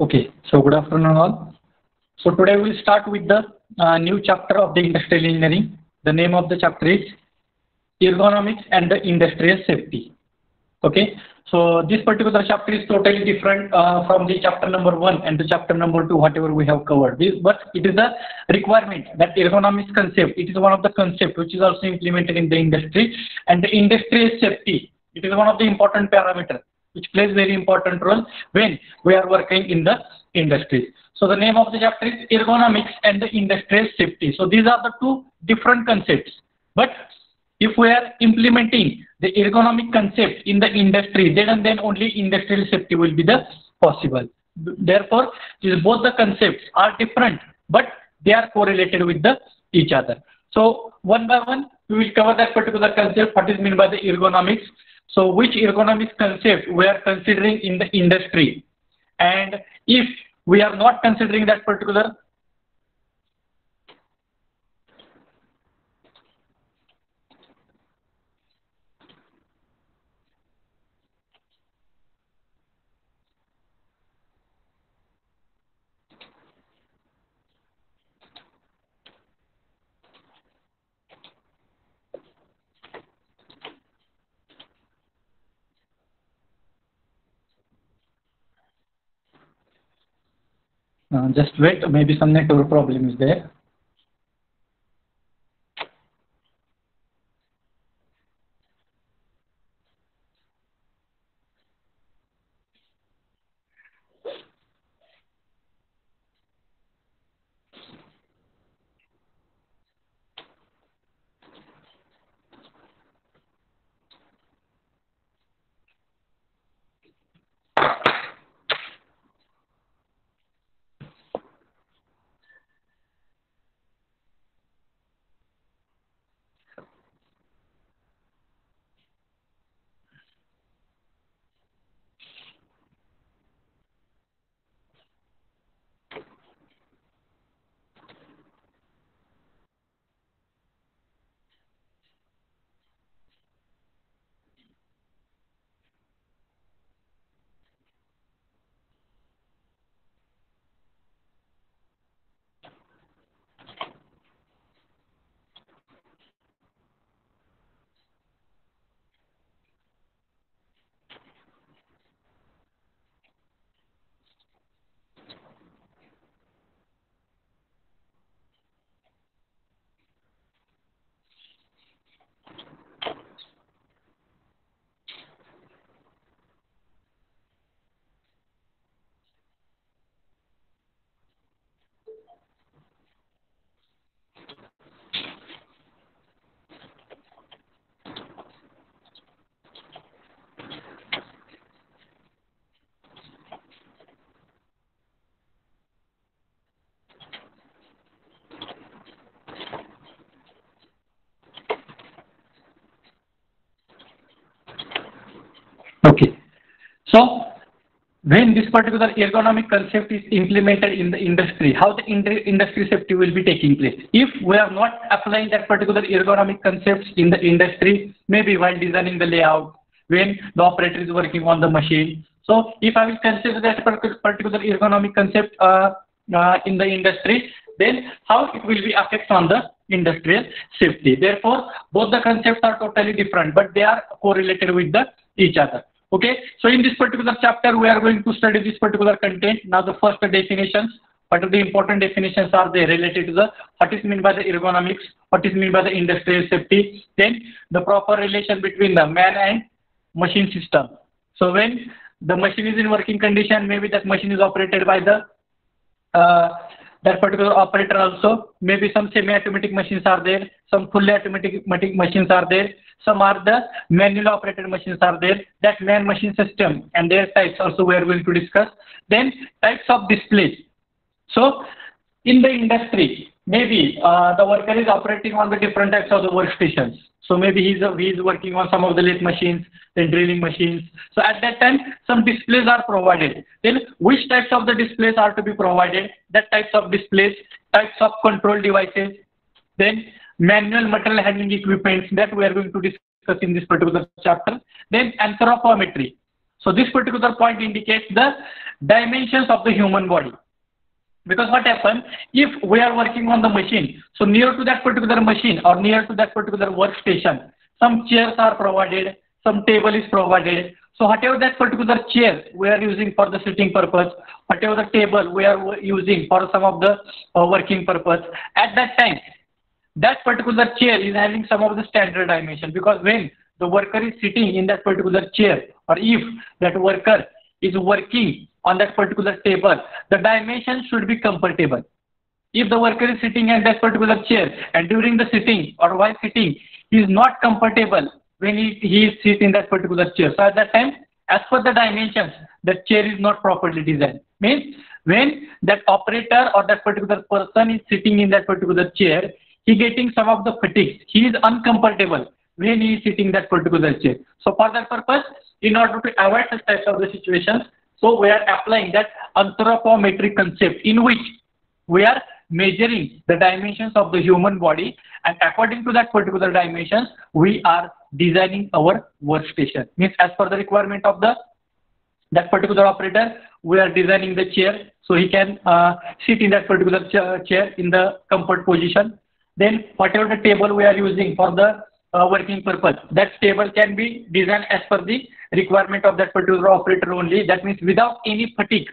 Okay, so good afternoon all. So today we'll start with the uh, new chapter of the industrial engineering. The name of the chapter is ergonomics and the industrial safety. Okay, so this particular chapter is totally different uh, from the chapter number one and the chapter number two, whatever we have covered. This, but it is a requirement that ergonomics concept. It is one of the concept which is also implemented in the industry and the industrial safety. It is one of the important parameter which plays very important role when we are working in the industry. So the name of the chapter is ergonomics and the industrial safety. So these are the two different concepts. But if we are implementing the ergonomic concept in the industry, then and then only industrial safety will be the possible. Therefore, these both the concepts are different, but they are correlated with the each other. So one by one, we will cover that particular concept, what is meant by the ergonomics. So which ergonomics concept we are considering in the industry. And if we are not considering that particular Uh, just wait, maybe some network problem is there. Okay. So when this particular ergonomic concept is implemented in the industry, how the ind- industry safety will be taking place. If we are not applying that particular ergonomic concepts in the industry, maybe while designing the layout, when the operator is working on the machine. So if I will consider that particular ergonomic concept uh, uh, in the industry, then how it will be affect on the industrial safety. Therefore, both the concepts are totally different, but they are correlated with the each other. Okay, so in this particular chapter, we are going to study this particular content. Now, the first definitions. What are the important definitions are they related to the what is meant by the ergonomics, what is meant by the industrial safety, then the proper relation between the man and machine system. So when the machine is in working condition, maybe that machine is operated by the uh, that particular operator also. Maybe some semi-automatic machines are there, some fully automatic machines are there, some are the manual operated machines are there. That man machine system and their types also we are going to discuss. Then types of displays. So in the industry, maybe uh, the worker is operating on the different types of the workstations. So maybe he's, uh, he's working on some of the lathe machines, then drilling machines. So at that time, some displays are provided. Then which types of the displays are to be provided? That types of displays, types of control devices, then manual material handling equipments that we are going to discuss in this particular chapter. Then anthropometry. So this particular point indicates the dimensions of the human body. Because what happens if we are working on the machine, so near to that particular machine or near to that particular workstation, some chairs are provided, some table is provided. So whatever that particular chair we are using for the sitting purpose, whatever the table we are using for some of the uh, working purpose, at that time, that particular chair is having some of the standard dimension because when the worker is sitting in that particular chair or if that worker is working on that particular table, the dimension should be comfortable. If the worker is sitting in that particular chair and during the sitting or while sitting, he is not comfortable when he, he is sitting in that particular chair. So at that time, as per the dimensions, the chair is not properly designed. Means when that operator or that particular person is sitting in that particular chair, he getting some of the fatigue. He is uncomfortable when he is sitting that particular chair. So for that purpose, in order to avoid such types of the situations, so we are applying that anthropometric concept in which we are measuring the dimensions of the human body and according to that particular dimensions, we are designing our workstation. Means as per the requirement of the that particular operator, we are designing the chair so he can uh, sit in that particular ch chair in the comfort position. Then whatever the table we are using for the uh, working purpose, that table can be designed as per the requirement of that particular operator only. That means without any fatigue,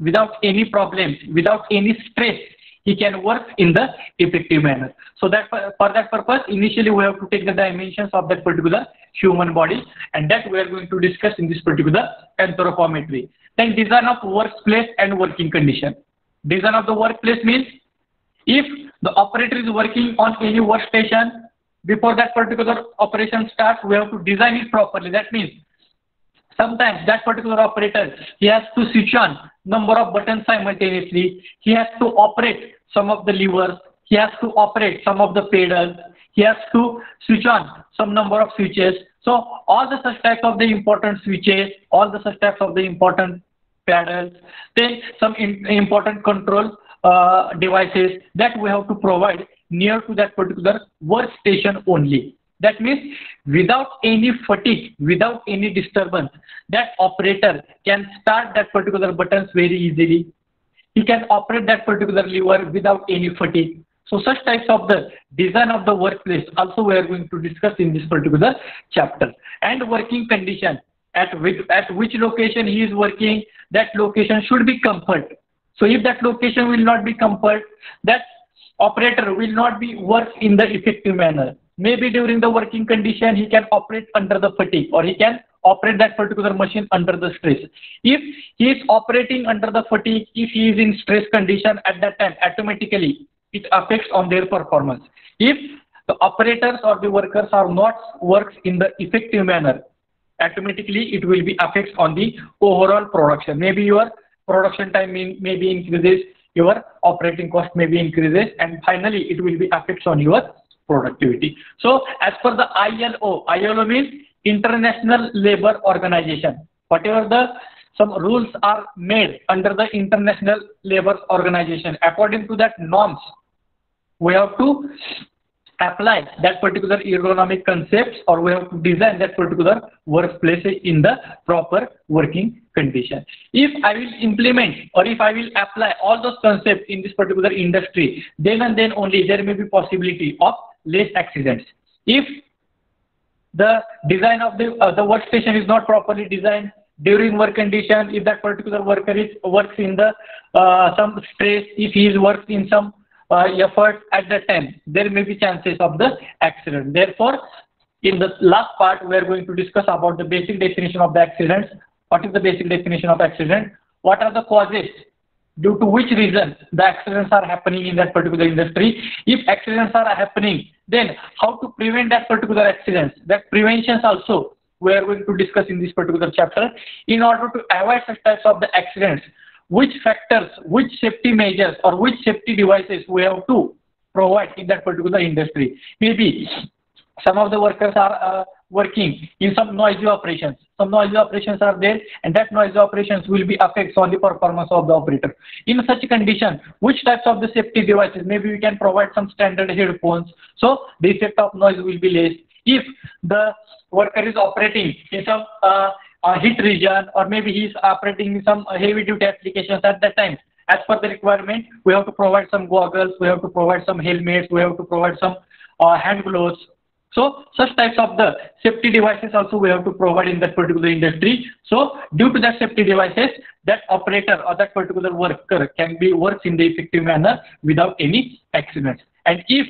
without any problems, without any stress, he can work in the effective manner. So that for that purpose, initially we have to take the dimensions of that particular human body and that we are going to discuss in this particular anthropometry. Then design of workplace and working condition. Design of the workplace means if the operator is working on any workstation, before that particular operation starts, we have to design it properly. That means Sometimes that particular operator, he has to switch on number of buttons simultaneously. He has to operate some of the levers. He has to operate some of the pedals. He has to switch on some number of switches. So all the such types of the important switches, all the such types of the important pedals, then some important control uh, Uh, devices that we have to provide near to that particular workstation only. That means without any fatigue, without any disturbance, that operator can start that particular buttons very easily. He can operate that particular lever without any fatigue. So such types of the design of the workplace also we are going to discuss in this particular chapter. And working condition, at which, at which location he is working, that location should be comfort. So if that location will not be comfort, that operator will not be work in the effective manner. Maybe during the working condition, he can operate under the fatigue or he can operate that particular machine under the stress. If he is operating under the fatigue, if he is in stress condition at that time, automatically it affects on their performance. If the operators or the workers are not works in the effective manner, automatically it will be affects on the overall production. Maybe your production time may be increases, your operating cost may be increases, and finally it will be affects on your productivity. So as per the ILO, ILO means International Labour Organization. Whatever the some rules are made under the International Labour Organization. According to that norms, we have to apply that particular ergonomic concepts or we have to design that particular workplace in the proper working condition. If I will implement or if I will apply all those concepts in this particular industry, then and then only there may be possibility of less accidents. If the design of the, uh, the workstation is not properly designed during work condition, if that particular worker is works in the uh, some stress, if he is works in some Uh, effort at that time, there may be chances of the accident. Therefore, in the last part, we are going to discuss about the basic definition of the accidents. What is the basic definition of accident? What are the causes due to which reason the accidents are happening in that particular industry. If accidents are happening, then how to prevent that particular accidents. That preventions also we are going to discuss in this particular chapter. In order to avoid such types of the accidents, which factors, which safety measures or which safety devices we have to provide in that particular industry. Maybe some of the workers are uh, working in some noisy operations. Some noisy operations are there and that noisy operations will be affects on the performance of the operator. In such a condition, which types of the safety devices, maybe we can provide some standard headphones. So the effect of noise will be less. If the worker is operating in some uh, uh, heat region or maybe he's operating some heavy duty applications at that time. As per the requirement, we have to provide some goggles, we have to provide some helmets, we have to provide some uh, hand gloves. So such types of the safety devices also we have to provide in that particular industry. So due to that safety devices, that operator or that particular worker can be works in the effective manner without any accidents. And if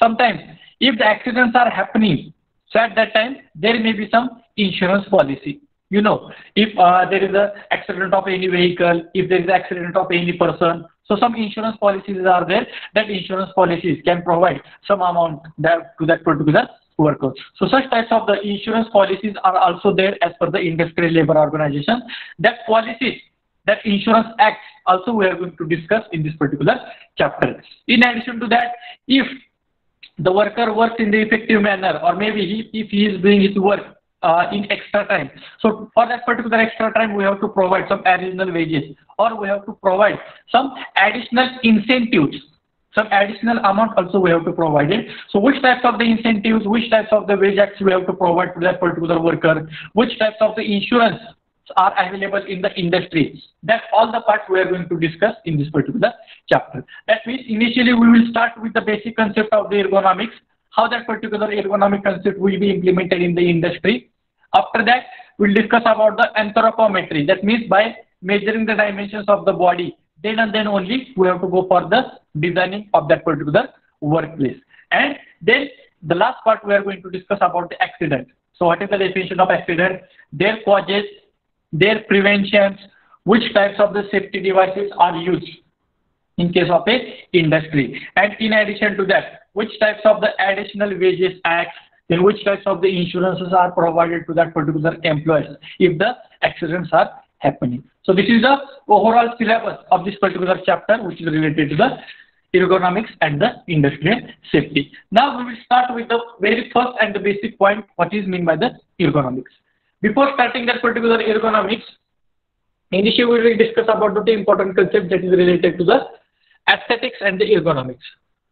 sometimes if the accidents are happening, so at that time there may be some insurance policy. You know, if uh, there is a accident of any vehicle, if there is an accident of any person, so some insurance policies are there that insurance policies can provide some amount that, to that particular worker. So such types of the insurance policies are also there as per the Industrial Labor Organization. That policies, that insurance act also we are going to discuss in this particular chapter. In addition to that, if the worker works in the effective manner or maybe he, if he is doing his work uh, in extra time. So for that particular extra time, we have to provide some additional wages or we have to provide some additional incentives. Some additional amount also we have to provide it. So which types of the incentives, which types of the wage acts we have to provide to that particular worker, which types of the insurance are available in the industry. That's all the parts we are going to discuss in this particular chapter. That means initially we will start with the basic concept of the ergonomics, how that particular ergonomic concept will be implemented in the industry. After that, we'll discuss about the anthropometry. That means by measuring the dimensions of the body, then and then only we have to go for the designing of that particular workplace. And then the last part we are going to discuss about the accident. So what is the definition of accident, their causes, their preventions, which types of the safety devices are used in case of a industry. And in addition to that, which types of the additional wages acts then which types of the insurances are provided to that particular employer if the accidents are happening. So this is the overall syllabus of this particular chapter which is related to the ergonomics and the industrial safety. Now we will start with the very first and the basic point what is meant by the ergonomics. Before starting that particular ergonomics, initially we will discuss about the important concept that is related to the aesthetics and the ergonomics.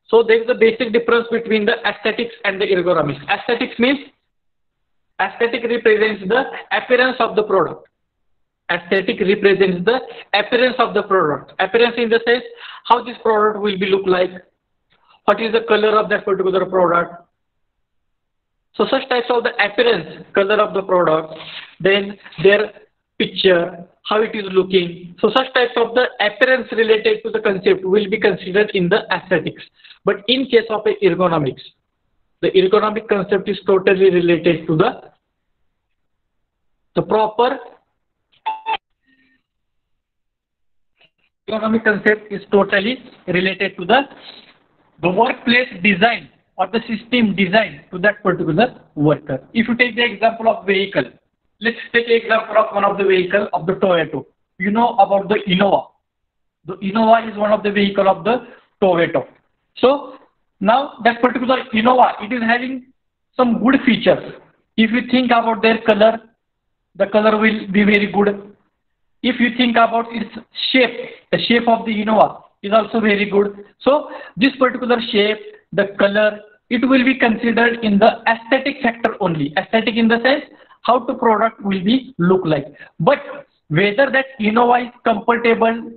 So there is a basic difference between the aesthetics and the ergonomics. Aesthetics means aesthetic represents the appearance of the product. Aesthetic represents the appearance of the product. Appearance in the sense how this product will be look like, what is the color of that particular product. So such types of the appearance, color of the product, then their picture, how it is looking. So such types of the appearance related to the concept will be considered in the aesthetics. But in case of ergonomics, the ergonomic concept is totally related to the the proper ergonomic concept is totally related to the the workplace design or the system design to that particular worker. If you take the example of vehicle, let's take example of one of the vehicle of the Toyota. You know about the Innova. The Innova is one of the vehicle of the Toyota. So now that particular Innova, it is having some good features. If you think about their color, the color will be very good. If you think about its shape, the shape of the Innova is also very good. So this particular shape, the color, it will be considered in the aesthetic factor only. Aesthetic in the sense how the product will be look like. But whether that Innova is comfortable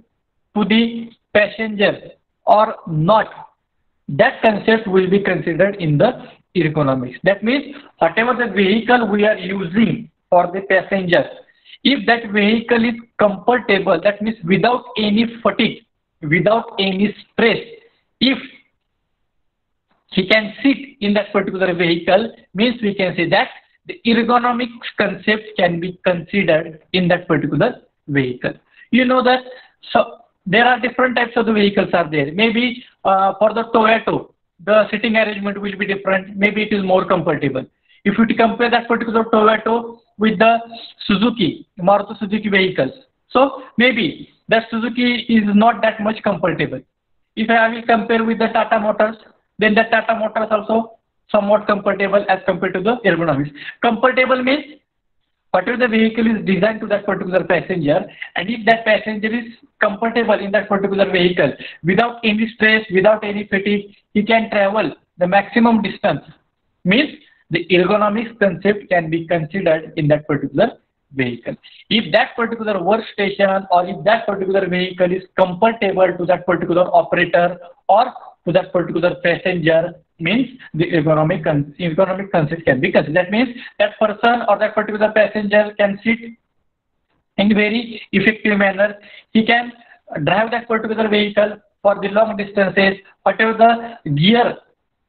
to the passenger or not, that concept will be considered in the ergonomics. That means whatever the vehicle we are using for the passengers, if that vehicle is comfortable, that means without any fatigue, without any stress, if he can sit in that particular vehicle, means we can say that the ergonomics concept can be considered in that particular vehicle. You know that so there are different types of the vehicles are there. Maybe uh, for the Toyota, the sitting arrangement will be different. Maybe it is more comfortable. If you compare that particular Toyota with the Suzuki, Maruti Suzuki vehicles, so maybe that Suzuki is not that much comfortable. If I will compare with the Tata Motors, then the Tata Motors also somewhat comfortable as compared to the ergonomics. Comfortable means whatever the vehicle is designed to that particular passenger and if that passenger is comfortable in that particular vehicle without any stress, without any fatigue, he can travel the maximum distance. Means the ergonomics concept can be considered in that particular vehicle. If that particular workstation or if that particular vehicle is comfortable to that particular operator or to that particular passenger means the ergonomic ergonomic concept can be considered. That means that person or that particular passenger can sit in very effective manner. He can drive that particular vehicle for the long distances, whatever the gear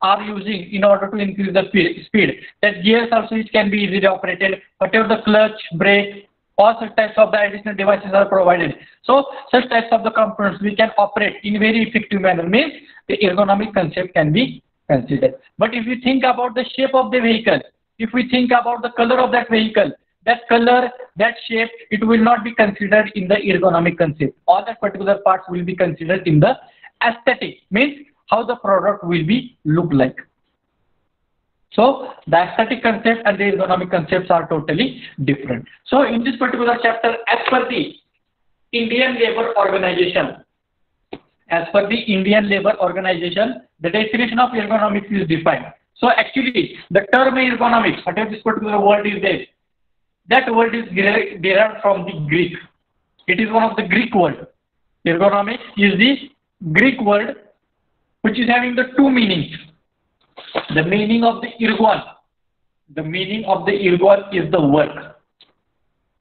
are using in order to increase the speed. That gears also it can be easily operated, whatever the clutch, brake, all such types of the additional devices are provided. So such types of the components we can operate in a very effective manner means the ergonomic concept can be considered. But if you think about the shape of the vehicle, if we think about the color of that vehicle, that color, that shape, it will not be considered in the ergonomic concept. All that particular parts will be considered in the aesthetic, means how the product will be look like. So the aesthetic concept and the ergonomic concepts are totally different. So in this particular chapter, as per the Indian Labour Organization, as per the Indian Labour Organization, the definition of ergonomics is defined. So actually, the term ergonomics, whatever this particular word is there, that word is derived from the Greek. It is one of the Greek word. Ergonomics is the Greek word which is having the two meanings. The meaning of the ergon, the meaning of the ergon is the work.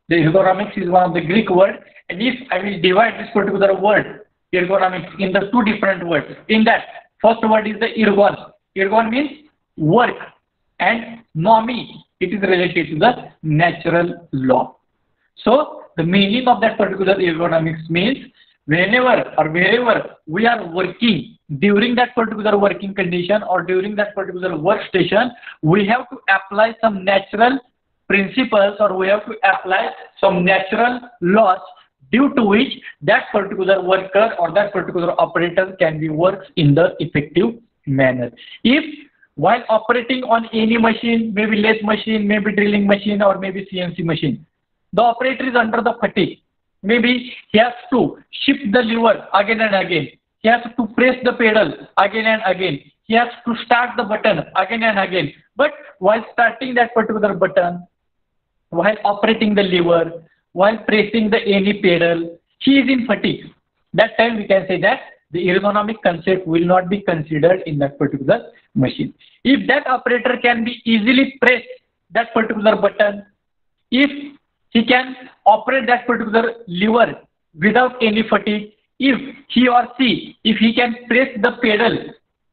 The ergonomics is one of the Greek word and if I will divide this particular word ergonomics in the two different words, in that first word is the ergon. Ergon means work and nomi, it is related to the natural law. So the meaning of that particular ergonomics means whenever or wherever we are working during that particular working condition or during that particular workstation, we have to apply some natural principles or we have to apply some natural laws due to which that particular worker or that particular operator can be worked in the effective manner. If while operating on any machine, maybe lathe machine, maybe drilling machine or maybe CNC machine, the operator is under the fatigue. Maybe he has to shift the lever again and again he has to press the pedal again and again. He has to start the button again and again. But while starting that particular button, while operating the lever, while pressing the any pedal, he is in fatigue. That time we can say that the ergonomic concept will not be considered in that particular machine. If that operator can be easily press that particular button, if he can operate that particular lever without any fatigue, if he or she, if he can press the pedal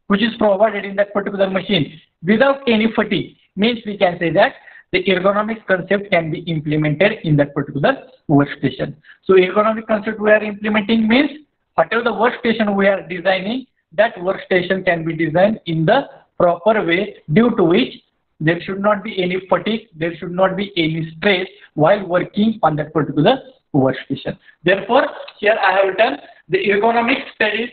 which is provided in that particular machine without any fatigue, means we can say that the ergonomic concept can be implemented in that particular workstation. So ergonomic concept we are implementing means whatever the workstation we are designing, that workstation can be designed in the proper way due to which there should not be any fatigue, there should not be any stress while working on that particular workstation. Therefore, here I have written the ergonomic studies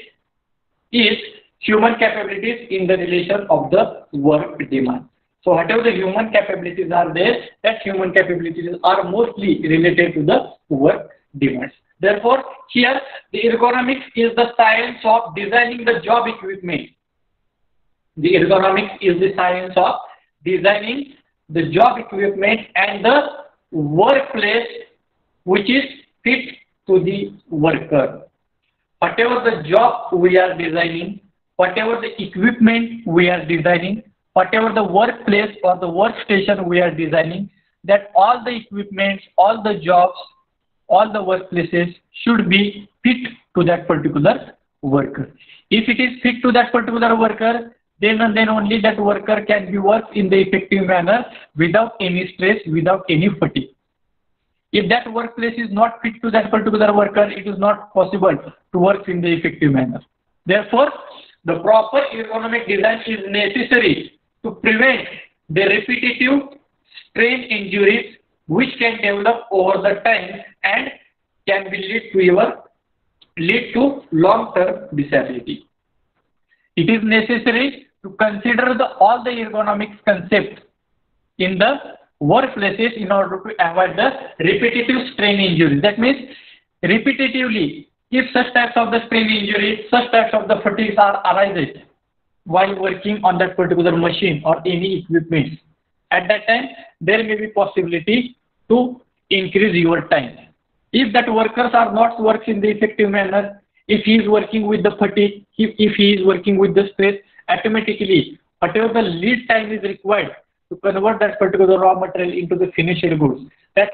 is human capabilities in the relation of the work demand. So whatever the human capabilities are there, that human capabilities are mostly related to the work demands. Therefore, here the ergonomics is the science of designing the job equipment. The ergonomics is the science of designing the job equipment and the workplace which is fit to the worker. Whatever the job we are designing, whatever the equipment we are designing, whatever the workplace or the workstation we are designing, that all the equipments, all the jobs, all the workplaces should be fit to that particular worker. If it is fit to that particular worker, then and then only that worker can be worked in the effective manner without any stress, without any fatigue. If that workplace is not fit to that particular worker, it is not possible to work in the effective manner. Therefore, the proper ergonomic design is necessary to prevent the repetitive strain injuries which can develop over the time and can be lead to your lead to long-term disability. It is necessary to consider the, all the ergonomics concepts in the workplaces in order to avoid the repetitive strain injuries. That means repetitively, if such types of the strain injuries, such types of the fatigues are arises while working on that particular machine or any equipment, at that time there may be possibility to increase your time. If that workers are not working in the effective manner, if he is working with the fatigue, if, if he is working with the stress, automatically whatever the lead time is required to convert that particular raw material into the finished goods, that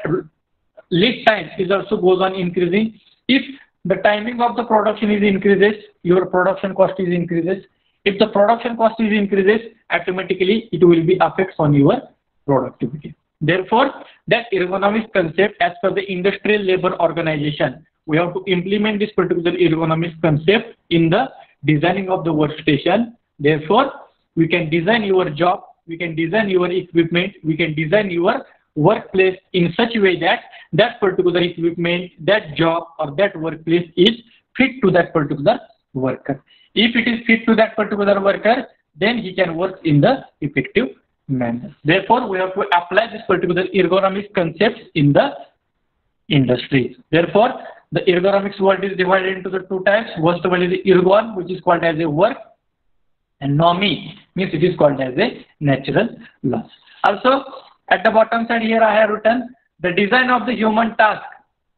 lead time is also goes on increasing. If the timing of the production is increases, your production cost is increases. If the production cost is increases, automatically it will be affects on your productivity. Therefore, that ergonomics concept as per the industrial labor organization, we have to implement this particular ergonomics concept in the designing of the workstation. Therefore, we can design your job, we can design your equipment, we can design your workplace in such a way that that particular equipment, that job or that workplace is fit to that particular worker. If it is fit to that particular worker, then he can work in the effective manner. Therefore, we have to apply this particular ergonomics concepts in the industry. Therefore, the ergonomics word is divided into the two types. First one is the ergon, which is called as a work, and nomi means it is called as a natural loss. Also, at the bottom side here I have written the design of the human task,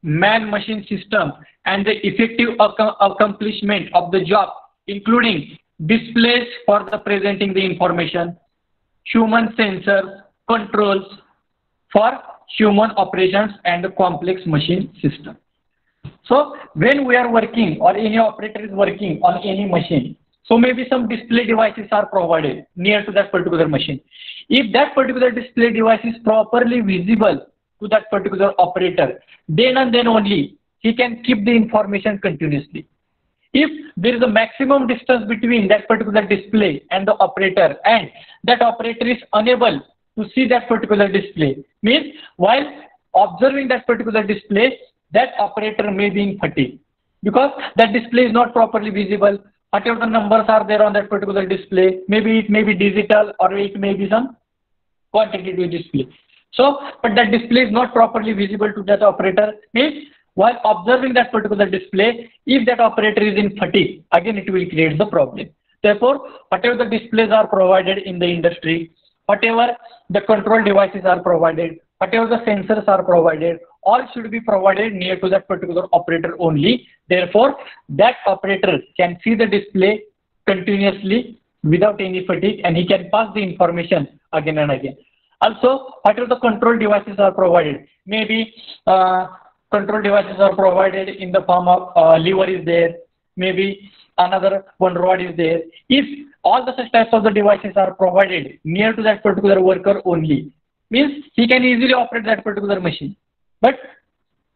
man-machine system, and the effective accomplishment of the job, including displays for the presenting the information, human sensors, controls for human operations and complex machine system. So when we are working or any operator is working on any machine, so maybe some display devices are provided near to that particular machine. If that particular display device is properly visible to that particular operator, then and then only he can keep the information continuously. If there is a maximum distance between that particular display and the operator and that operator is unable to see that particular display, means while observing that particular display, that operator may be in fatigue because that display is not properly visible. Whatever the numbers are there on that particular display, maybe it may be digital or it may be some quantitative display. So, but that display is not properly visible to that operator means while observing that particular display, if that operator is in fatigue, again it will create the problem. Therefore, whatever the displays are provided in the industry, whatever the control devices are provided, whatever the sensors are provided, all should be provided near to that particular operator only. Therefore, that operator can see the display continuously without any fatigue and he can pass the information again and again. Also, whatever the control devices are provided, maybe uh, control devices are provided in the form of uh, lever is there, maybe another one rod is there. If all the such types of the devices are provided near to that particular worker only, means he can easily operate that particular machine. But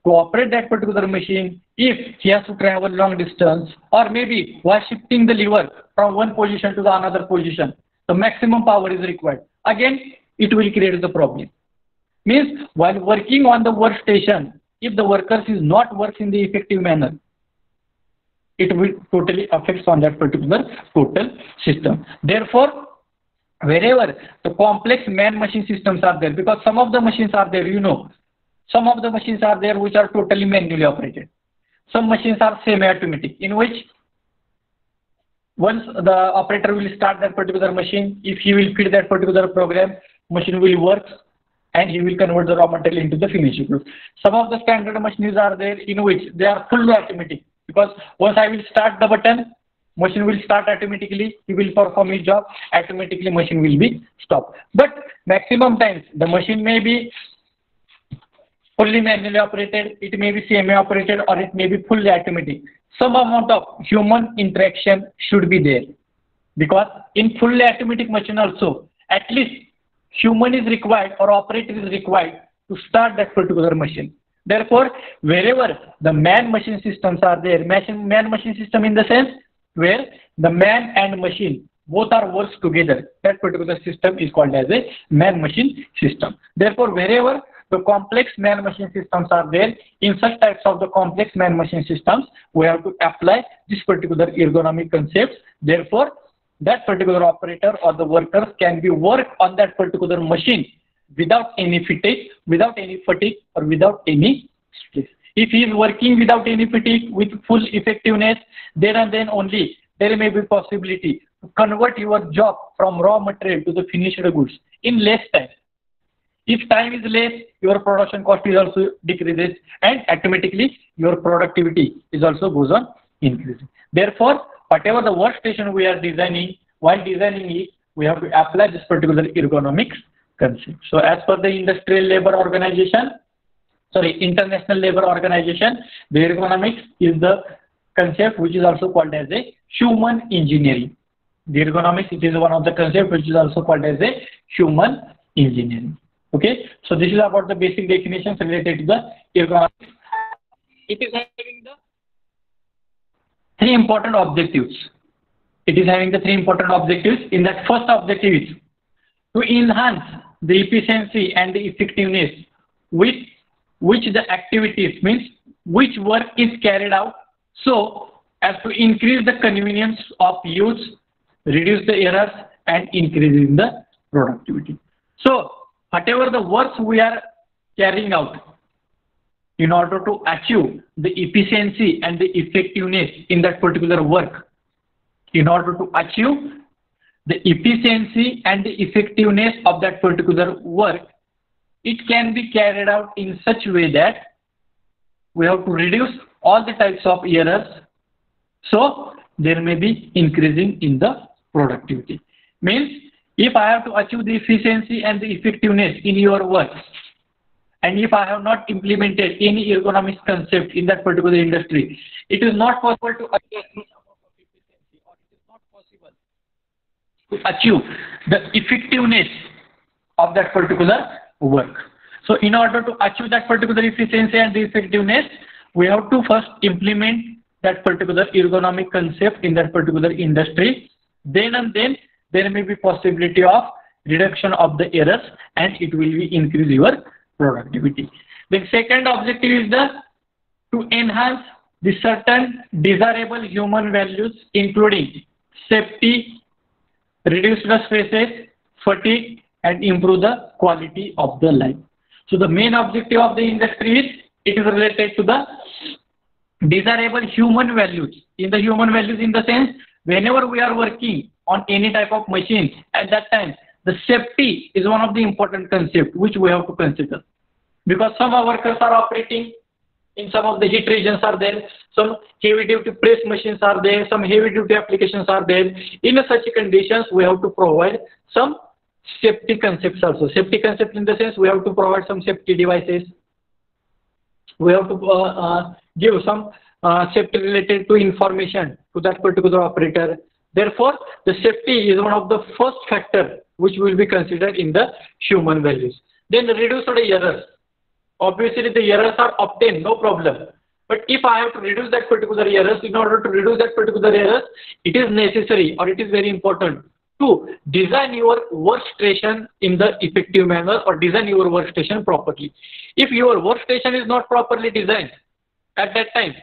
to operate that particular machine, if he has to travel long distance or maybe while shifting the lever from one position to the another position, the maximum power is required. Again, it will create the problem. Means while working on the workstation, if the workers is not works in the effective manner, it will totally affects on that particular total system. Therefore, wherever the complex man-machine systems are there, because some of the machines are there, you know, some of the machines are there which are totally manually operated. Some machines are semi-automatic, in which once the operator will start that particular machine, if he will feed that particular program, machine will work and he will convert the raw material into the finished goods. Some of the standard machines are there in which they are fully automatic because once I will start the button, machine will start automatically, he will perform his job, automatically machine will be stopped. But maximum times the machine may be fully manually operated, it may be semi-operated or it may be fully automatic. Some amount of human interaction should be there because in fully automatic machine also at least human is required or operator is required to start that particular machine. Therefore, wherever the man-machine systems are there, man-machine system in the sense where the man and machine both are works together, that particular system is called as a man-machine system. Therefore, wherever the complex man-machine systems are there, in such types of the complex man-machine systems, we have to apply this particular ergonomic concepts. Therefore, that particular operator or the workers can be work on that particular machine without any fatigue, without any fatigue or without any stress. If he is working without any fatigue with full effectiveness, then and then only there may be possibility to convert your job from raw material to the finished goods in less time. If time is less, your production cost is also decreases and automatically your productivity is also goes on increasing. Therefore, whatever the workstation we are designing, while designing it, we have to apply this particular ergonomics concept. So as per the Industrial Labor Organization, sorry, International Labor Organization, the ergonomics is the concept which is also called as a human engineering. The ergonomics, it is one of the concept which is also called as a human engineering. Okay, so this is about the basic definitions related to the ergonomics. It is having the three important objectives. It is having the three important objectives. In that first objective is to enhance the efficiency and the effectiveness with which the activities means which work is carried out so as to increase the convenience of use, reduce the errors and increase in the productivity. So whatever the works we are carrying out in order to achieve the efficiency and the effectiveness in that particular work, in order to achieve the efficiency and the effectiveness of that particular work, it can be carried out in such a way that we have to reduce all the types of errors. So there may be increasing in the productivity. Means if I have to achieve the efficiency and the effectiveness in your work, and if I have not implemented any ergonomics concept in that particular industry, it is not possible to achieve the effectiveness of that particular work. So in order to achieve that particular efficiency and effectiveness, we have to first implement that particular ergonomic concept in that particular industry. Then and then there may be possibility of reduction of the errors and it will be increase your productivity. The second objective is the to enhance the certain desirable human values including safety, reduce the stresses, fatigue and improve the quality of the life. So the main objective of the industry is it is related to the desirable human values. In the human values in the sense whenever we are working on any type of machine at that time the safety is one of the important concept which we have to consider because some of our workers are operating in some of the heat regions are there, some heavy duty press machines are there, some heavy duty applications are there. In such conditions, we have to provide some safety concepts also. Safety concept in the sense we have to provide some safety devices. We have to uh, uh, give some uh, safety related to information to that particular operator. Therefore, the safety is one of the first factor which will be considered in the human values. Then reduce the errors obviously the errors are obtained, no problem. But if I have to reduce that particular errors, in order to reduce that particular errors, it is necessary or it is very important to design your workstation in the effective manner or design your workstation properly. If your workstation is not properly designed at that time,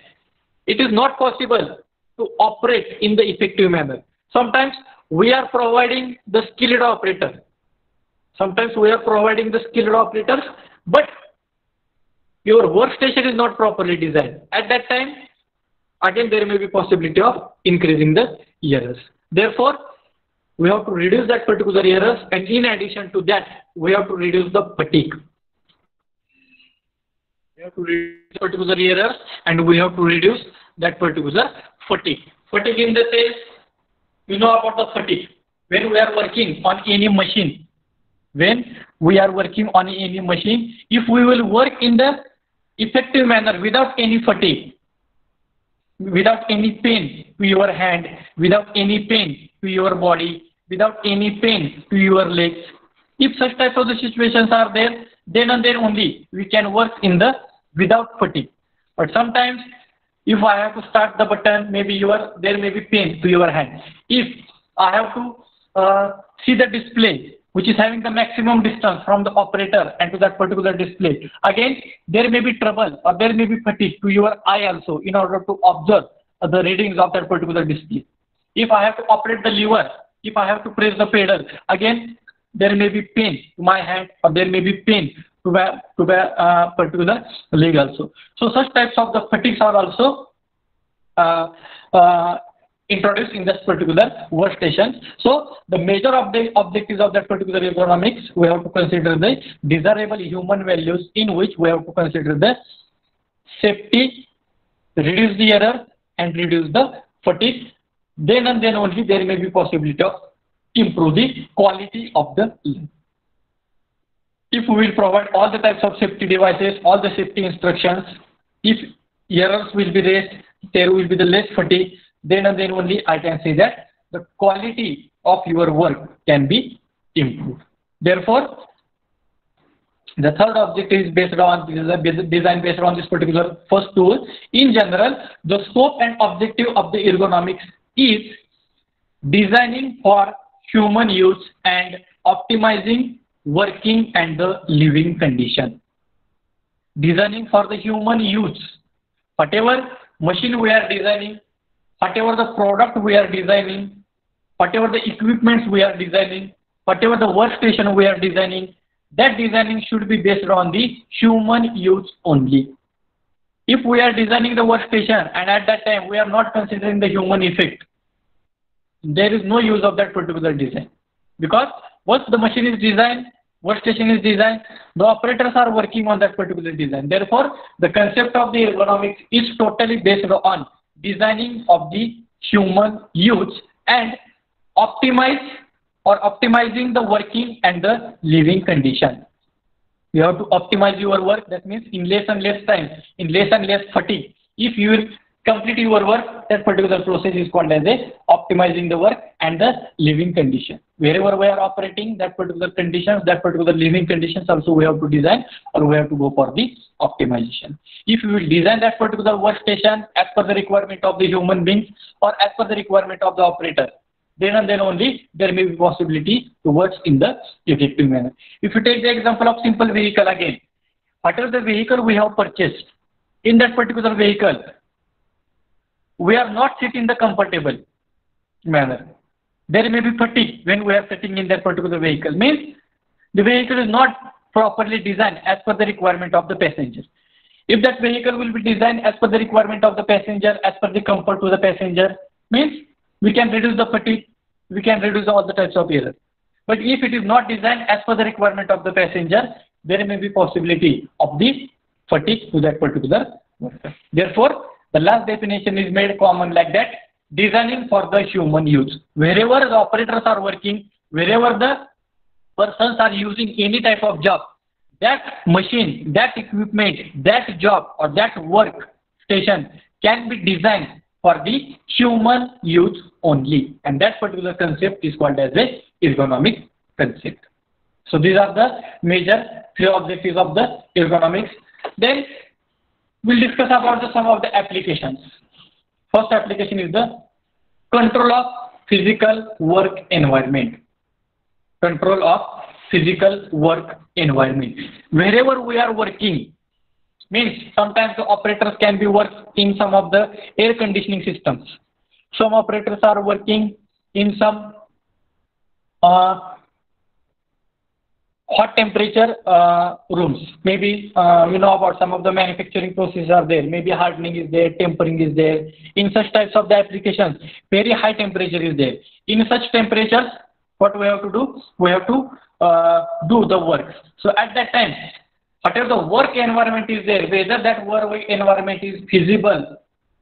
it is not possible to operate in the effective manner. Sometimes we are providing the skilled operator. Sometimes we are providing the skilled operators, but your workstation is not properly designed. At that time, again there may be possibility of increasing the errors. Therefore, we have to reduce that particular errors and in addition to that, we have to reduce the fatigue. We have to reduce particular errors and we have to reduce that particular fatigue. Fatigue in the sense, you know about the fatigue. When we are working on any machine, when we are working on any machine, if we will work in the effective manner without any fatigue, without any pain to your hand, without any pain to your body, without any pain to your legs. If such type of the situations are there, then and then only we can work in the without fatigue. But sometimes if I have to start the button, maybe your there may be pain to your hand. If I have to uh, see the display, which is having the maximum distance from the operator and to that particular display. Again, there may be trouble or there may be fatigue to your eye also in order to observe the readings of that particular display. If I have to operate the lever, if I have to press the pedal, again, there may be pain to my hand or there may be pain to the, to the uh, particular leg also. So such types of the fatigues are also uh, uh, introduced in this particular workstation. So the major object objectives of that particular ergonomics, we have to consider the desirable human values in which we have to consider the safety, reduce the error and reduce the fatigue. Then and then only there may be possibility of improve the quality of the link. If we will provide all the types of safety devices, all the safety instructions, if errors will be raised, there will be the less fatigue, then and then only I can say that the quality of your work can be improved. Therefore, the third objective is based on design based on this particular first tool. In general, the scope and objective of the ergonomics is designing for human use and optimizing working and the living condition. Designing for the human use. Whatever machine we are designing, whatever the product we are designing, whatever the equipments we are designing, whatever the workstation we are designing, that designing should be based on the human use only. If we are designing the workstation and at that time we are not considering the human effect, there is no use of that particular design. Because once the machine is designed, workstation is designed, the operators are working on that particular design. Therefore, the concept of the ergonomics is totally based on designing of the human use and optimize or optimizing the working and the living condition. You have to optimize your work. That means in less and less time, in less and less fatigue. If you complete your work, that particular process is called as a optimizing the work and the living condition. Wherever we are operating, that particular conditions, that particular living conditions also we have to design or we have to go for the optimization. If you will design that particular workstation as per the requirement of the human beings or as per the requirement of the operator, then and then only there may be possibility to work in the effective manner. If you take the example of simple vehicle again, whatever the vehicle we have purchased, in that particular vehicle, we are not sitting in the comfortable manner. There may be fatigue when we are sitting in that particular vehicle. Means the vehicle is not properly designed as per the requirement of the passenger. If that vehicle will be designed as per the requirement of the passenger, as per the comfort to the passenger, means we can reduce the fatigue, we can reduce all the types of error. But if it is not designed as per the requirement of the passenger, there may be possibility of the fatigue to that particular worker. Therefore, the last definition is made common like that, designing for the human use. Wherever the operators are working, wherever the persons are using any type of job, that machine, that equipment, that job or that work station can be designed for the human use only. And that particular concept is called as a ergonomic concept. So these are the major three objectives of the ergonomics. Then we'll discuss about the, some of the applications. First application is the control of physical work environment. Control of physical work environment. Wherever we are working, means sometimes the operators can be working in some of the air conditioning systems. Some operators are working in some uh, hot temperature uh, rooms. Maybe uh, you know about some of the manufacturing processes are there. Maybe hardening is there, tempering is there. In such types of the applications, very high temperature is there. In such temperatures, what we have to do? We have to uh, do the work. So at that time, whatever the work environment is there, whether that work environment is feasible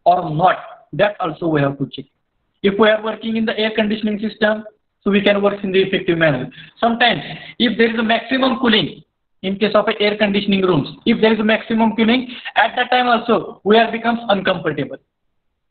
or not, that also we have to check. If we are working in the air conditioning system, so we can work in the effective manner. Sometimes, if there is a maximum cooling, in case of air conditioning rooms, if there is a maximum cooling, at that time also, wear becomes uncomfortable.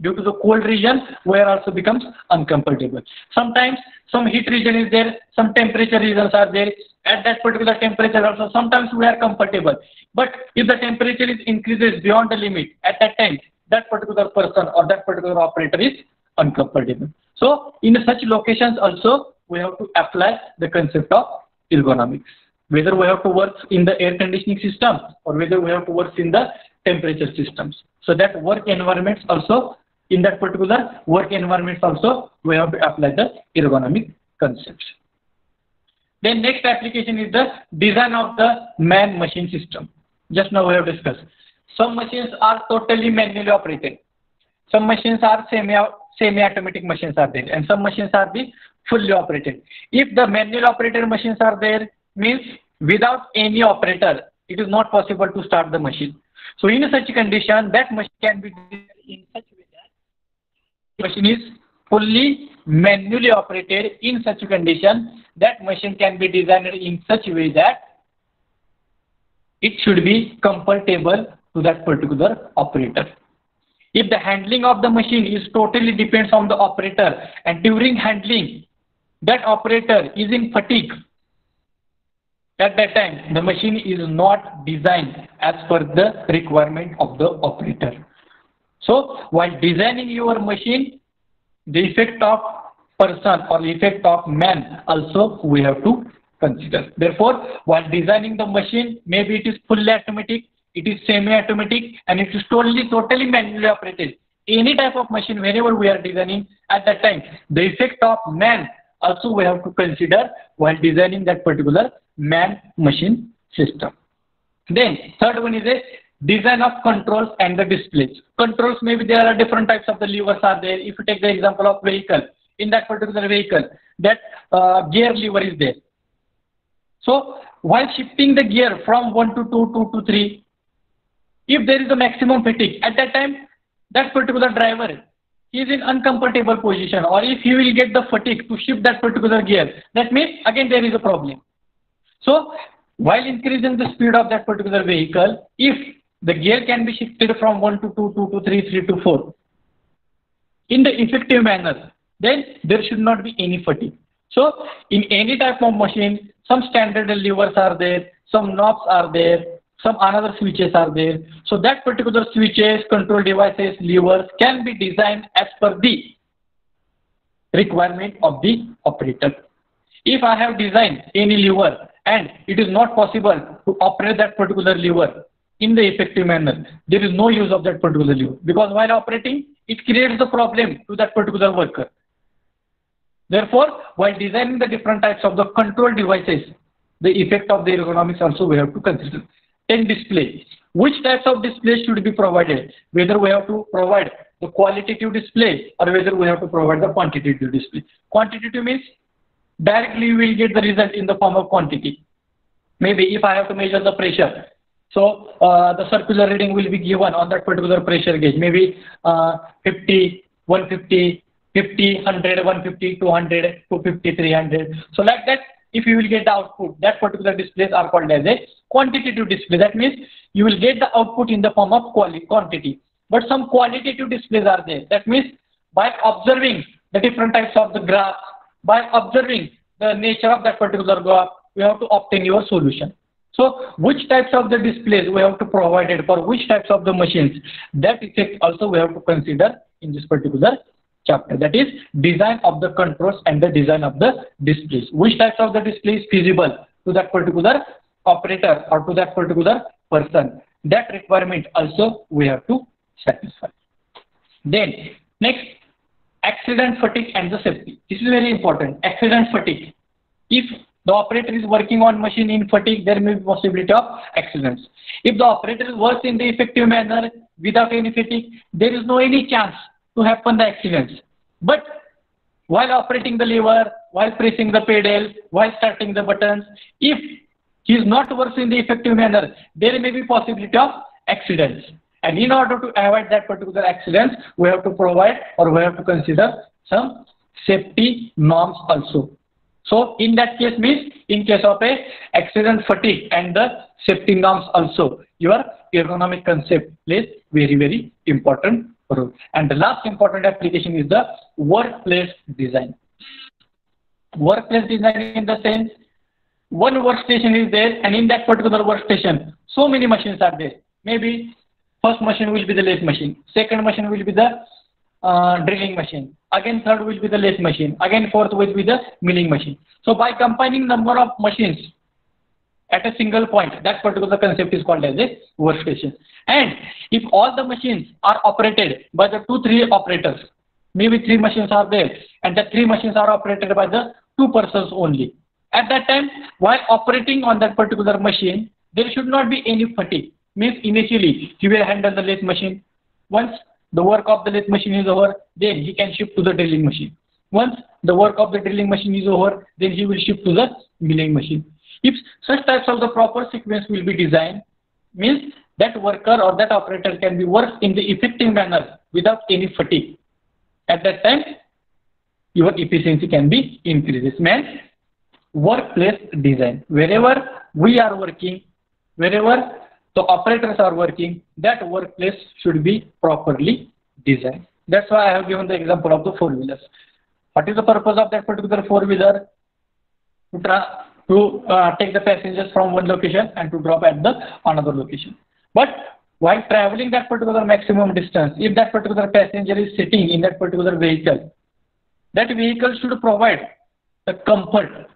Due to the cold region, wear also becomes uncomfortable. Sometimes, some heat region is there, some temperature regions are there. At that particular temperature also, sometimes we are comfortable. But if the temperature is increases beyond the limit, at that time, that particular person or that particular operator is uncomfortable. So in such locations also we have to apply the concept of ergonomics. Whether we have to work in the air conditioning system or whether we have to work in the temperature systems. So that work environments also in that particular work environments also we have to apply the ergonomic concepts. Then next application is the design of the man-machine system. Just now we have discussed. Some machines are totally manually operated. Some machines are semi semi-automatic machines are there and some machines are the fully operated. If the manual operated machines are there, means without any operator, it is not possible to start the machine. So in such a condition, that machine can be in such way that machine is fully manually operated in such a condition that machine can be designed in such a way that it should be comfortable to that particular operator. If the handling of the machine is totally depends on the operator and during handling that operator is in fatigue, at that time the machine is not designed as per the requirement of the operator. So while designing your machine, the effect of person or effect of man also we have to consider. Therefore, while designing the machine, maybe it is fully automatic, it is semi-automatic, and it is totally, totally manually operated. Any type of machine, whenever we are designing at that time, the effect of man also we have to consider while designing that particular man-machine system. Then, third one is a design of controls and the displays. Controls, maybe there are different types of the levers are there. If you take the example of vehicle, in that particular vehicle, that uh, gear lever is there. So while shifting the gear from 1 to 2, 2 to 3, if there is a maximum fatigue, at that time, that particular driver is in uncomfortable position or if he will get the fatigue to shift that particular gear, that means again there is a problem. So while increasing the speed of that particular vehicle, if the gear can be shifted from 1 to 2, 2 to 3, 3 to 4, in the effective manner, then there should not be any fatigue. So in any type of machine, some standard levers are there, some knobs are there, some another switches are there. So that particular switches, control devices, levers can be designed as per the requirement of the operator. If I have designed any lever and it is not possible to operate that particular lever in the effective manner, there is no use of that particular lever because while operating, it creates the problem to that particular worker. Therefore, while designing the different types of the control devices, the effect of the ergonomics also we have to consider. Then display. Which types of display should be provided? Whether we have to provide the qualitative display or whether we have to provide the quantitative display. Quantitative means directly we will get the result in the form of quantity. Maybe if I have to measure the pressure, so uh, the circular reading will be given on that particular pressure gauge, maybe uh, 50, 150, 50, 100, 150, 200, 250, 300. So like that, if you will get the output, that particular displays are called as a quantitative display. That means you will get the output in the form of quality, quantity. But some qualitative displays are there. That means by observing the different types of the graph, by observing the nature of that particular graph, we have to obtain your solution. So which types of the displays we have to provide it for which types of the machines, that effect also we have to consider in this particular chapter. That is design of the controls and the design of the displays. Which types of the display is feasible to that particular operator or to that particular person? That requirement also we have to satisfy. Then next accident fatigue and the safety. This is very important. Accident fatigue. If the operator is working on machine in fatigue there may be possibility of accidents. If the operator works in the effective manner without any fatigue there is no any chance to happen the accidents. But while operating the lever, while pressing the pedal, while starting the buttons, if he is not working in the effective manner, there may be possibility of accidents. And in order to avoid that particular accidents, we have to provide or we have to consider some safety norms also. So in that case means in case of a accident fatigue and the safety norms also, your ergonomic concept plays very, very important and the last important application is the workplace design. Workplace design in the sense, one workstation is there and in that particular workstation, so many machines are there. Maybe first machine will be the lathe machine, second machine will be the uh, drilling machine, again third will be the lathe machine, again fourth will be the milling machine. So by combining number of machines at a single point. That particular concept is called as a workstation. And if all the machines are operated by the two, three operators, maybe three machines are there, and the three machines are operated by the two persons only. At that time, while operating on that particular machine, there should not be any fatigue. Means initially, he will handle the lathe machine. Once the work of the lathe machine is over, then he can shift to the drilling machine. Once the work of the drilling machine is over, then he will shift to the milling machine. If such types of the proper sequence will be designed, means that worker or that operator can be worked in the effective manner without any fatigue. At that time, your efficiency can be increased. Means workplace design. Wherever we are working, wherever the operators are working, that workplace should be properly designed. That's why I have given the example of the four-wheelers. What is the purpose of that particular four-wheeler? To, to uh, take the passengers from one location and to drop at the another location. But while traveling that particular maximum distance, if that particular passenger is sitting in that particular vehicle, that vehicle should provide the comfort.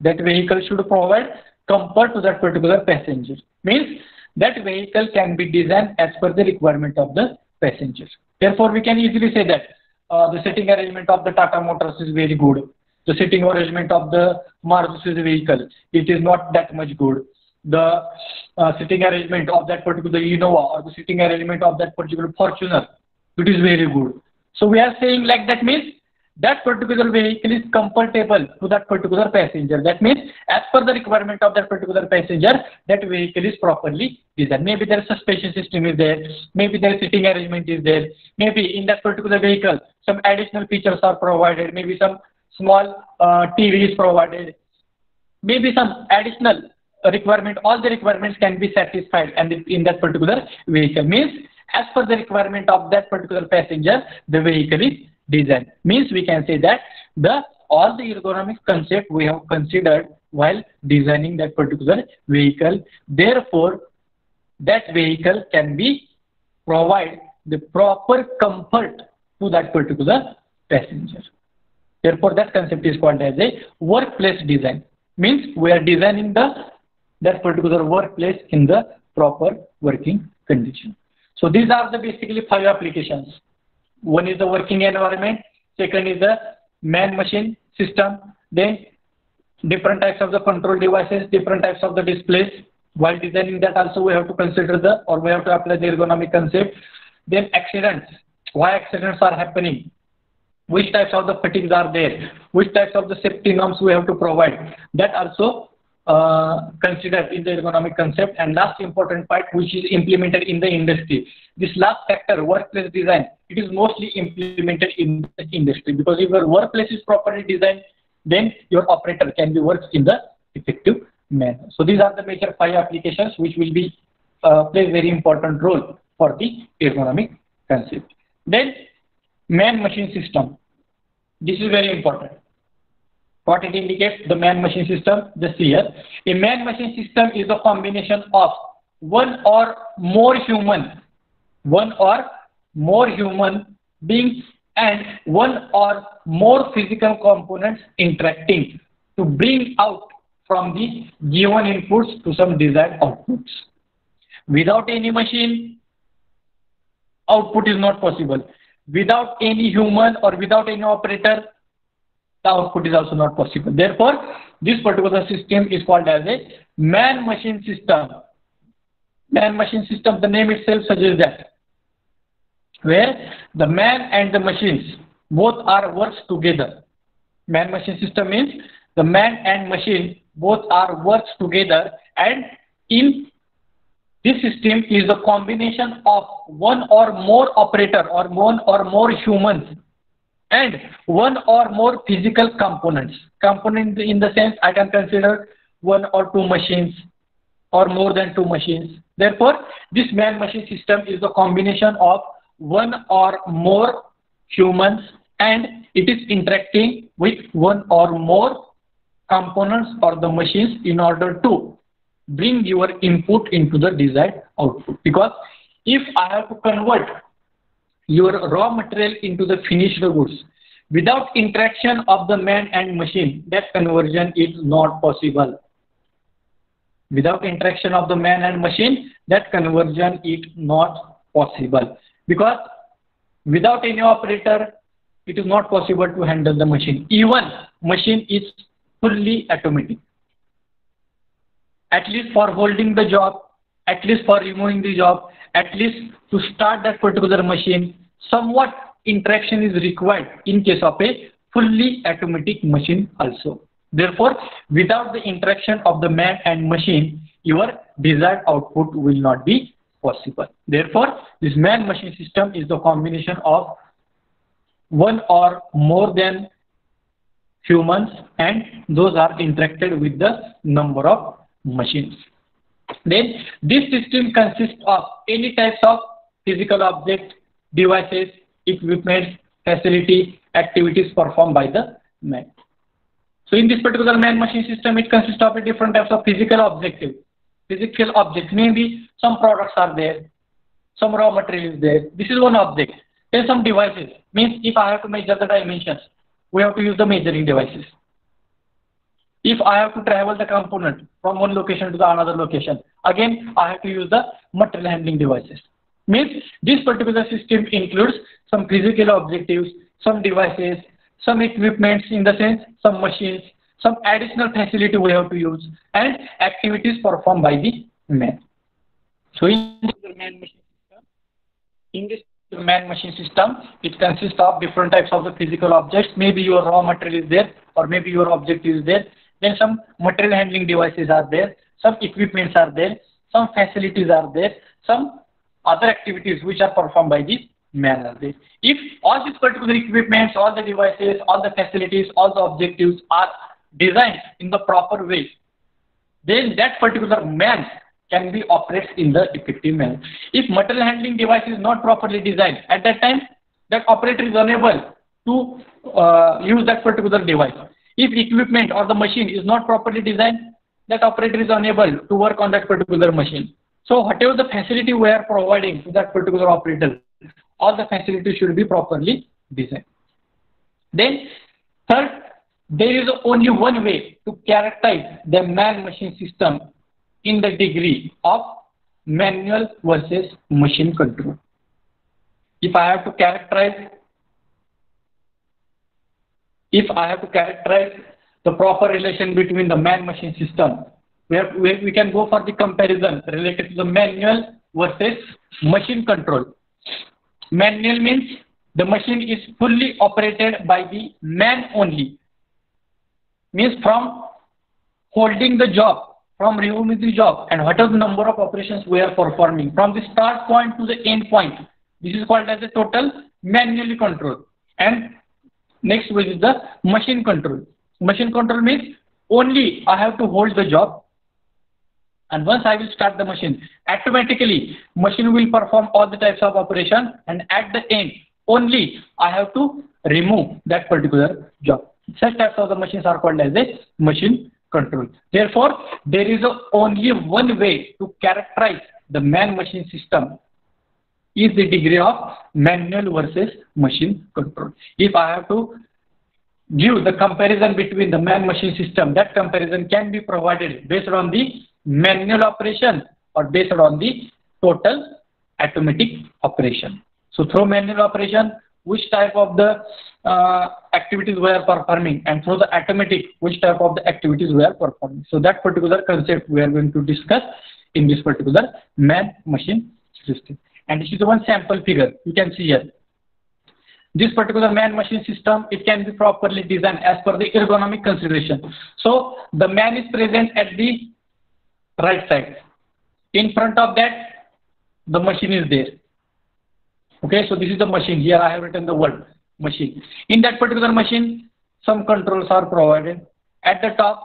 That vehicle should provide comfort to that particular passenger. Means that vehicle can be designed as per the requirement of the passenger. Therefore, we can easily say that uh, the sitting arrangement of the Tata Motors is very good. The sitting arrangement of the Maruti Suzuki vehicle, it is not that much good. The uh, sitting arrangement of that particular Innova or the sitting arrangement of that particular Fortuner, it is very good. So we are saying like that means that particular vehicle is comfortable to that particular passenger. That means as per the requirement of that particular passenger, that vehicle is properly designed. Maybe their suspension system is there, maybe their sitting arrangement is there, maybe in that particular vehicle some additional features are provided, maybe some small uh, TV is provided, maybe some additional requirement, all the requirements can be satisfied and in that particular vehicle means as per the requirement of that particular passenger, the vehicle is designed. Means we can say that the all the ergonomic concept we have considered while designing that particular vehicle. Therefore, that vehicle can be provide the proper comfort to that particular passenger. Therefore, that concept is called as a workplace design. Means we are designing the that particular workplace in the proper working condition. So these are the basically five applications. One is the working environment, second is the man-machine system, then different types of the control devices, different types of the displays. While designing that also we have to consider the or we have to apply the ergonomic concept. Then accidents, why accidents are happening, which types of the fatigues are there, which types of the safety norms we have to provide. That also uh, considered in the ergonomic concept. And last important part, which is implemented in the industry. This last factor, workplace design, it is mostly implemented in the industry because if your workplace is properly designed, then your operator can be worked in the effective manner. So these are the major five applications which will be uh, play very important role for the ergonomic concept. Then man-machine system. This is very important. What it indicates, the man-machine system, just here. A man-machine system is a combination of one or more human, one or more human beings and one or more physical components interacting to bring out from the given inputs to some desired outputs. Without any machine, output is not possible. Without any human or without any operator, the output is also not possible. Therefore, this particular system is called as a man-machine system. Man-machine system, the name itself suggests that, where the man and the machines both are works together. Man-machine system means the man and machine both are works together and in this system is a combination of one or more operator or one or more humans and one or more physical components. Component in the sense I can consider one or two machines or more than two machines. Therefore, this man-machine system is a combination of one or more humans and it is interacting with one or more components or the machines in order to bring your input into the desired output. Because if I have to convert your raw material into the finished goods. Without interaction of the man and machine, that conversion is not possible. Without interaction of the man and machine, that conversion is not possible. Because without any operator, it is not possible to handle the machine. Even machine is fully automatic. At least for holding the job, at least for removing the job, at least to start that particular machine, somewhat interaction is required in case of a fully automatic machine also. Therefore, without the interaction of the man and machine, your desired output will not be possible. Therefore, this man-machine system is the combination of one or more than humans and those are interacted with the number of machines. Then this system consists of any types of physical objects, devices, equipment, facility, activities performed by the man. So in this particular man-machine system, it consists of different types of physical objective. Physical objects, maybe some products are there, some raw material is there. This is one object. Then some devices, means if I have to measure the dimensions, we have to use the measuring devices. If I have to travel the component from one location to the another location, again, I have to use the material handling devices. Means this particular system includes some physical objectives, some devices, some equipments in the sense, some machines, some additional facility we have to use, and activities performed by the man. So in the man machine system, in this man-machine system, it consists of different types of the physical objects. Maybe your raw material is there, or maybe your object is there. Then some material handling devices are there, some equipments are there, some facilities are there, some other activities which are performed by the man are there. If all these particular equipments, all the devices, all the facilities, all the objectives are designed in the proper way, then that particular man can be operated in the effective manner. If material handling device is not properly designed, at that time, that operator is unable to uh, use that particular device. If equipment or the machine is not properly designed, that operator is unable to work on that particular machine. So whatever the facility we are providing to that particular operator, all the facilities should be properly designed. Then third, there is only one way to characterize the man-machine system in the degree of manual versus machine control. If I have to characterize, if I have to characterize the proper relation between the man-machine system, where we, we can go for the comparison related to the manual versus machine control. Manual means the machine is fully operated by the man only. Means from holding the job from removing the job and what are the number of operations we are performing from the start point to the end point. This is called as a total manually control. And next which is the machine control. Machine control means only I have to hold the job and once I will start the machine, automatically machine will perform all the types of operation and at the end only I have to remove that particular job. Such types of the machines are called as a machine control. Therefore, there is only one way to characterize the man-machine system is the degree of manual versus machine control. If I have to give the comparison between the man-machine system, that comparison can be provided based on the manual operation or based on the total automatic operation. So through manual operation, which type of the uh, activities we are performing and through the automatic which type of the activities we are performing. So that particular concept we are going to discuss in this particular man-machine system. And this is the one sample figure you can see here. This particular man-machine system, it can be properly designed as per the ergonomic consideration. So the man is present at the right side. In front of that, the machine is there. Okay, so this is the machine. Here I have written the word machine. In that particular machine, some controls are provided. At the top,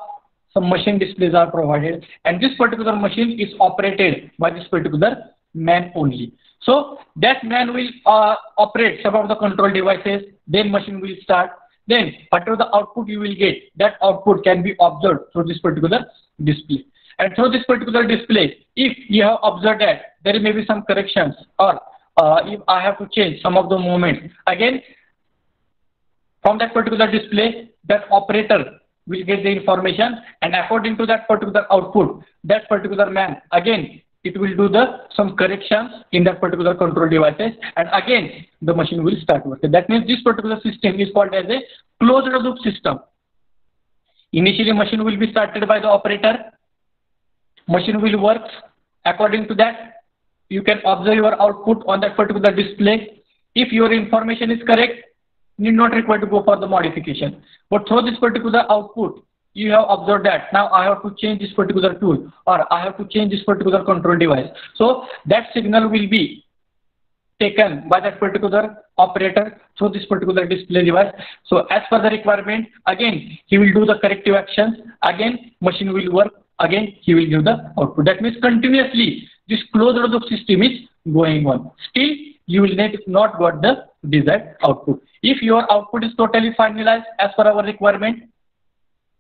some machine displays are provided. And this particular machine is operated by this particular man only. So that man will uh, operate some of the control devices, then machine will start. Then whatever the output you will get, that output can be observed through this particular display. And through this particular display, if you have observed that there may be some corrections or uh, if I have to change some of the movements, again, from that particular display, that operator will get the information and according to that particular output, that particular man, again, it will do the some corrections in that particular control devices and again the machine will start working. That means this particular system is called as a closed loop system. Initially machine will be started by the operator. Machine will work according to that. You can observe your output on that particular display if your information is correct, you need not require to go for the modification. But through this particular output, you have observed that now I have to change this particular tool or I have to change this particular control device. So that signal will be taken by that particular operator through this particular display device. So as per the requirement, again, he will do the corrective actions. Again, machine will work. Again, he will give the output. That means continuously this closed loop system is going on. Still, you will not got the desired output. If your output is totally finalized as per our requirement,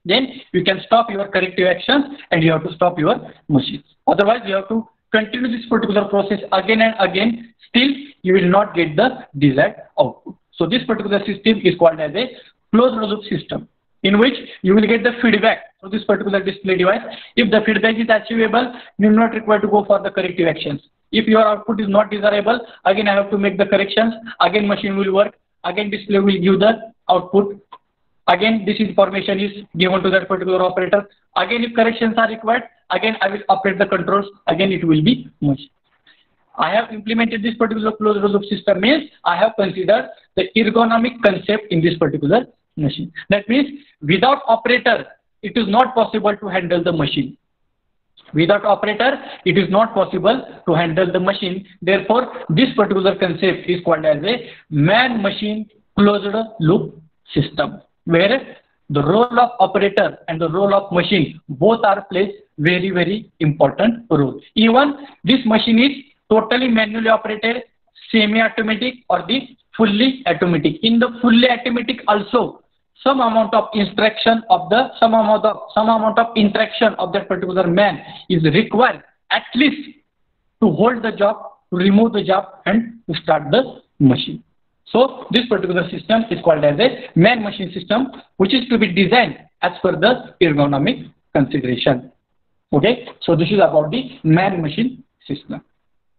then you can stop your corrective actions and you have to stop your machines. Otherwise, you have to continue this particular process again and again. Still, you will not get the desired output. So this particular system is called as a closed loop system in which you will get the feedback for this particular display device. If the feedback is achievable, you are not required to go for the corrective actions. If your output is not desirable, again I have to make the corrections, again machine will work, again display will give the output Again, this information is given to that particular operator. Again, if corrections are required, again, I will update the controls. Again, it will be much. I have implemented this particular closed loop system means I have considered the ergonomic concept in this particular machine. That means without operator, it is not possible to handle the machine. Without operator, it is not possible to handle the machine. Therefore, this particular concept is called as a man-machine closed loop system where the role of operator and the role of machine both are plays very very important role. Even this machine is totally manually operated, semi-automatic or the fully automatic. In the fully automatic also some amount of instruction of the some amount of some amount of interaction of that particular man is required at least to hold the job, to remove the job and to start the machine. So this particular system is called as a man-machine system, which is to be designed as per the ergonomic consideration. Okay, so this is about the man-machine system.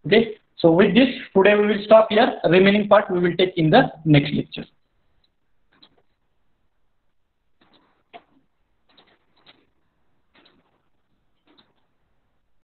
Okay, so with this, today we will stop here. Remaining part we will take in the next lecture.